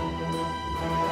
Música